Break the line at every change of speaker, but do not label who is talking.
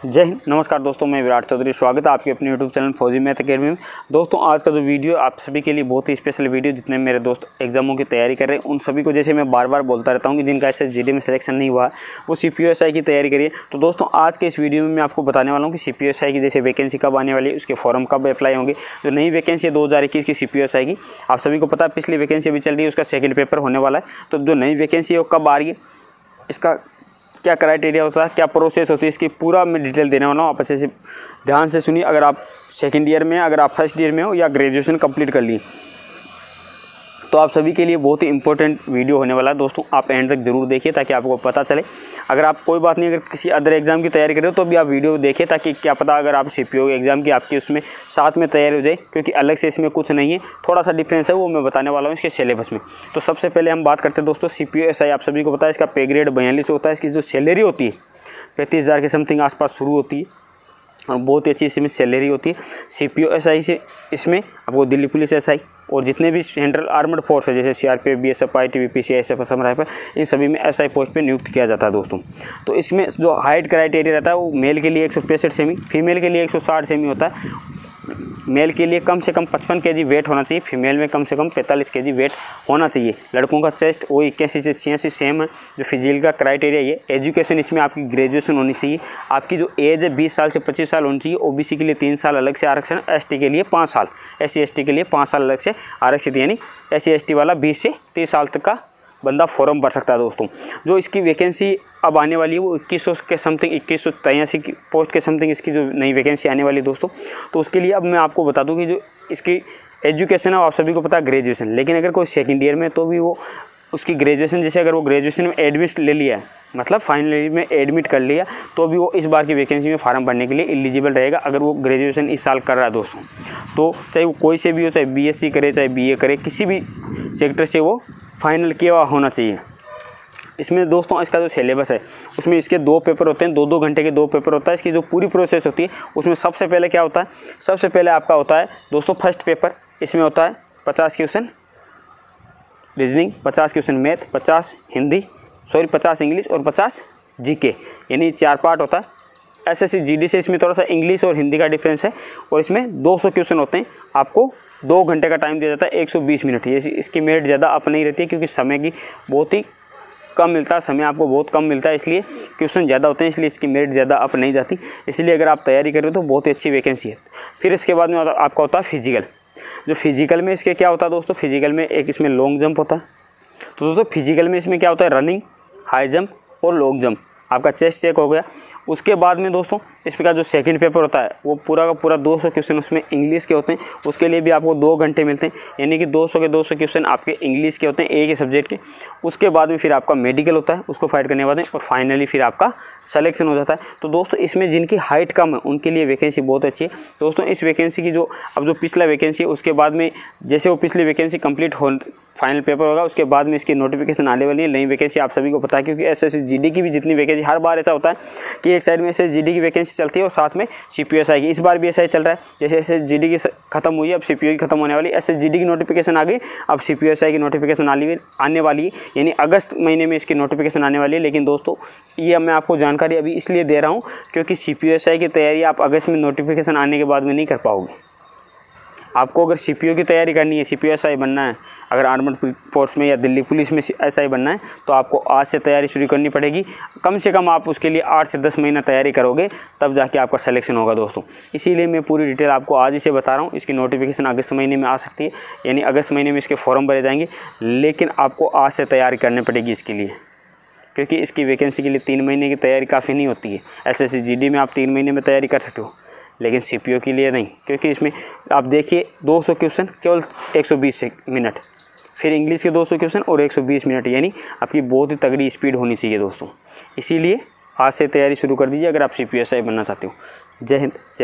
जय हिंद। नमस्कार दोस्तों, मैं विराट चौधरी। स्वागत है आपके अपने YouTube channel Fauji math academy में। दोस्तों, आज का जो वीडियो आप सभी के लिए बहुत ही स्पेशल वीडियो, जितने मेरे दोस्त एग्जामों की तैयारी कर रहे हैं, उन सभी को जैसे मैं बार बार बोलता रहता हूँ कि जिनका एस में सिलेक्शन नहीं हुआ, वो सी की तैयारी करिए। तो दोस्तों, आज के इस वीडियो में मैं आपको बताने वाला हूँ कि सी की जैसे वैकेंसी कब आने वाली है, उसके फॉर्म कब अप्लाई होंगे। जो नई वैकेंसी है दो की सी की, आप सभी को पता है, पिछली वैकेंसी अभी चल रही है, उसका सेकेंड पेपर होने वाला है। तो जो नई वैकेंसी है, वो कब आ रही है, इसका क्या क्राइटेरिया होता है क्या प्रोसेस होती है इसकी पूरा मैं डिटेल देने वाला हूँ आप अच्छे से ध्यान से सुनिए। अगर आप सेकेंड ईयर में अगर आप फ़र्स्ट ईयर में हो या ग्रेजुएशन कंप्लीट कर लिए तो आप सभी के लिए बहुत ही इंपॉर्टेंट वीडियो होने वाला है। दोस्तों, आप एंड तक ज़रूर देखिए ताकि आपको पता चले। अगर आप कोई बात नहीं, अगर किसी अदर एग्ज़ाम की तैयारी कर रहे हो तो भी आप वीडियो देखिए ताकि क्या पता अगर आप सी एग्ज़ाम की आपकी उसमें साथ में तैयारी हो जाए, क्योंकि अलग से इसमें कुछ नहीं है। थोड़ा सा डिफरेंस है, वो मैं बताने वाला हूँ इसके सिलेबस में। तो सबसे पहले हम बात करते हैं दोस्तों सी आप सभी को पता है इसका पे ग्रेड बयालीस होता है। इसकी जो सैलरी होती है पैंतीस हज़ार के समथिंग आसपास शुरू होती है। और बहुत ही अच्छी इसमें सैलरी होती है। सी पी से इसमें आपको दिल्ली पुलिस एसआई और जितने भी सेंट्रल आर्मड फोर्स है, जैसे CRPF F I T P C S F इन सभी में एसआई पोस्ट पर नियुक्त किया जाता है दोस्तों। तो इसमें जो हाइट क्राइटेरिया रहता है, वो मेल के लिए एक सौ पैंसठ सेमी फीमेल के लिए एक सौ साठ सेमी होता है मेल के लिए कम से कम पचपन के वेट होना चाहिए, फीमेल में कम से कम पैंतालीस के वेट होना चाहिए। लड़कों का चेस्ट वो इक्यासी से छियासी, सेम है जो फ़िज़िकल का क्राइटेरिया ये, एजुकेशन इसमें आपकी ग्रेजुएशन होनी चाहिए। आपकी जो एज है, बीस साल से पच्चीस साल होनी चाहिए, ओबीसी के लिए तीन साल, अलग से आरक्षण, एसटी के लिए पाँच साल। एस सी के लिए पाँच साल अलग से आरक्षित, यानी एस सी वाला बीस से तीस साल तक का बंदा फॉर्म भर सकता है दोस्तों। जो इसकी वैकेंसी अब आने वाली है, वो इक्कीस के समथिंग इक्कीस सौ की पोस्ट के समथिंग इसकी जो नई वैकेंसी आने वाली है दोस्तों। तो उसके लिए अब मैं आपको बता दूँ कि जो इसकी एजुकेशन है आप सभी को पता है ग्रेजुएशन लेकिन अगर कोई सेकेंड ईयर में तो भी वो उसकी ग्रेजुएशन जैसे अगर वो ग्रेजुएशन में एडमिट ले लिया है मतलब फाइनल ईयर में एडमिट कर लिया तो भी वो इस बार की वैकेंसी में फार्म भरने के लिए एलिजिबल रहेगा, अगर वो ग्रेजुएशन इस साल कर रहा है दोस्तों। तो चाहे वो कोई से भी हो, चाहे बीएससी करे, चाहे बीए करे, किसी भी सेक्टर से वो फाइनल किया हुआ होना चाहिए। इसमें दोस्तों इसका जो सिलेबस है, उसमें इसके दो पेपर होते हैं दो दो घंटे के दो पेपर होता है। इसकी जो पूरी प्रोसेस होती है, उसमें सबसे पहले क्या होता है? सबसे पहले आपका होता है, दोस्तों फ़र्स्ट पेपर इसमें होता है पचास क्वेश्चन रीजनिंग पचास क्वेश्चन मैथ पचास हिंदी सॉरी पचास इंग्लिश और पचास जीके यानी चार पार्ट होता है। एस एस से इसमें थोड़ा सा इंग्लिश और हिंदी का डिफरेंस है और इसमें 200 क्वेश्चन होते हैं। आपको दो घंटे का टाइम दिया जाता है 120 मिनट। ये इसकी मेरिट ज़्यादा अप नहीं रहती है क्योंकि समय की बहुत ही कम मिलता है, समय आपको बहुत कम मिलता है, इसलिए क्वेश्चन ज़्यादा होते हैं, इसलिए इसकी मेरिट ज़्यादा अप नहीं जाती। इसलिए अगर आप तैयारी कर रहे हो तो बहुत ही अच्छी वैकेंसी है। फिर इसके बाद में आपका होता है फ़िज़िकल जो फ़िज़िकल में इसके क्या होता है दोस्तों? फ़िज़िकल में एक इसमें लॉन्ग जंप होता है। तो दोस्तों फ़िज़िकल में इसमें क्या होता है? रनिंग हाई जंप और लॉन्ग जंप आपका चेस्ट चेक हो गया। उसके बाद में दोस्तों, इस प्रकार जो सेकंड पेपर होता है, वो पूरा का पूरा 200 क्वेश्चन उसमें इंग्लिश के होते हैं। उसके लिए भी आपको दो घंटे मिलते हैं। यानी कि 200 के 200 क्वेश्चन आपके इंग्लिश के होते हैं, एक ही सब्जेक्ट के। उसके बाद में फिर आपका मेडिकल होता है, उसको फाइट करने बाद और फाइनली फिर आपका सलेक्शन हो जाता है। तो दोस्तों, इसमें जिनकी हाइट कम है, उनके लिए वैकेंसी बहुत अच्छी है। दोस्तों, इस वैकेंसी की जो, अब जो पिछला वैकेंसी है, उसके बाद में जैसे वो पिछली वैकेंसी कंप्लीट हो फाइनल पेपर होगा, उसके बाद में इसकी नोटिफिकेशन आने वाली है, नई वैकेंसी आप सभी को पता है, क्योंकि एस एस की भी जितनी वैकेंसी हर बार ऐसा होता है कि एक साइड में एस एस की वैकेंसी चलती है और साथ में सी पी आएगी इस बार भी ऐसा ही चल रहा है, जैसे एस एस की खत्म हुई, अब सी की खत्म होने वाली एस एस की नोटिफिकेशन आ गई, अब सी पी की नोटिफिकेशन आने वाली है। यानी अगस्त महीने में इसकी नोटिफिकेशन आने वाली है, लेकिन दोस्तों, ये मैं आपको जानकारी अभी इसलिए दे रहा हूँ, क्योंकि सी की तैयारी आप अगस्त में नोटिफिकेशन आने के बाद में नहीं कर पाओगे। आपको अगर सी की तैयारी करनी है सी पी बनना है, अगर आर्मड फोर्स में या दिल्ली पुलिस में एसआई बनना है तो आपको आज से तैयारी शुरू करनी पड़ेगी। कम से कम आप उसके लिए आठ से दस महीना तैयारी करोगे, तब जाके आपका सिलेक्शन होगा दोस्तों। इसीलिए मैं पूरी डिटेल आपको आज ही से बता रहा हूँ, इसकी नोटिफिकेशन अगस्त महीने में आ सकती है, यानी अगस्त महीने में इसके फॉर्म भरे जाएँगे, लेकिन आपको आज से तैयारी करनी पड़ेगी इसके लिए। क्योंकि इसकी वैकेंसी के लिए तीन महीने की तैयारी काफ़ी नहीं होती है। एस एस में आप तीन महीने में तैयारी कर सकते हो। लेकिन सीपीओ के लिए नहीं, क्योंकि इसमें आप देखिए 200 क्वेश्चन केवल 120 मिनट फिर इंग्लिश के 200 क्वेश्चन और 120 मिनट यानी आपकी बहुत ही तगड़ी स्पीड होनी चाहिए दोस्तों। इसीलिए आज से तैयारी शुरू कर दीजिए अगर आप सी पी बनना चाहते हो। जय हिंद, जय